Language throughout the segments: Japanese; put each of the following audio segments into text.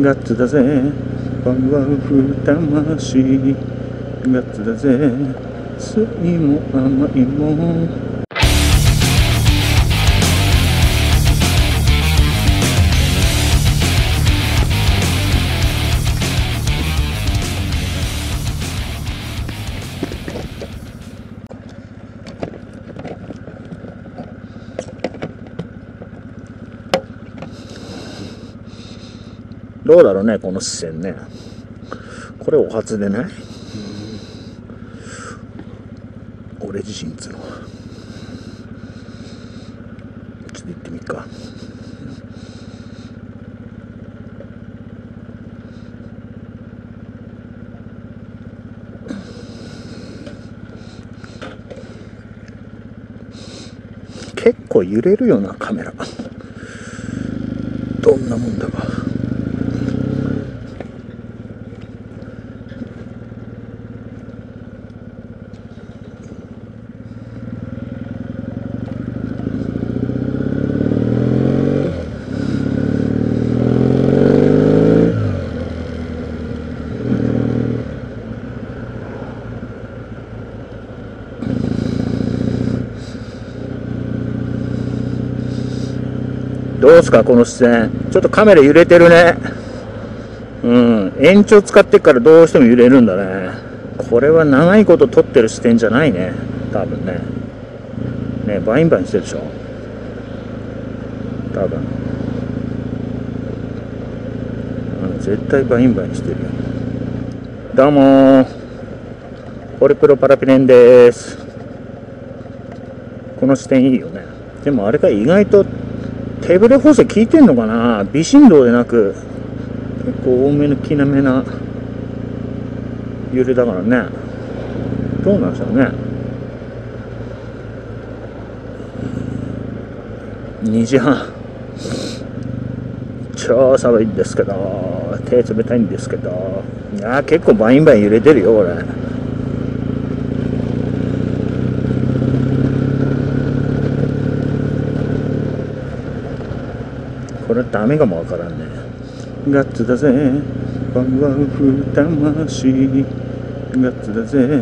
ガッツだぜ。パワフル魂ガッツだぜ。酸いも甘いもどうだろうねこの視線ね。これお初でない俺自身っつうの。はちょっと行ってみっか。結構揺れるよなカメラ。どんなもんだか。どうすかこの視線ちょっとカメラ揺れてるね。うん。延長使ってからどうしても揺れるんだね。これは長いこと撮ってる視点じゃないね。多分ね。ねバインバインしてるでしょ。多分、絶対バインバインしてるよ。どうもー。ホリプロパラピレンです。この視点いいよね。でもあれが意外と手ブレ補正効いてんのかな？微振動でなく。結構多めの大きめな揺れだからね。どうなんでしょうね。2時半。超寒いんですけど。手冷たいんですけど。いや結構バインバイン揺れてるよこれ。これダメかもわからんね。ガッツだぜ。パワフル魂ガッツだぜ。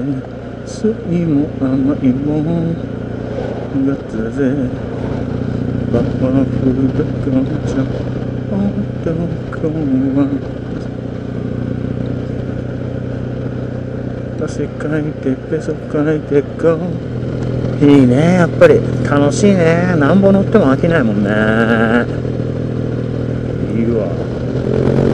酸いも甘いも。ガッツだぜ。パワフルだからじゃ男は。汗かいてペソかいてこういいねやっぱり。楽しいね。なんぼ乗っても飽きないもんね。いるわ